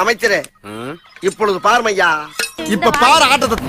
அமைச்சரே இப்பொழுது பாருமையா. இப்ப பாரு ஆட்டத்தை.